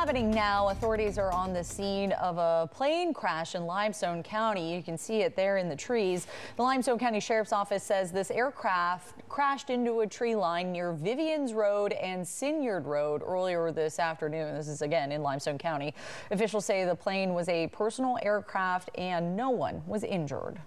Happening now, authorities are on the scene of a plane crash in Limestone County. You can see it there in the trees. The Limestone County Sheriff's Office says this aircraft crashed into a tree line near Vivians Road and Sinyard Road earlier this afternoon. This is again in Limestone County. Officials say the plane was a personal aircraft and no one was injured.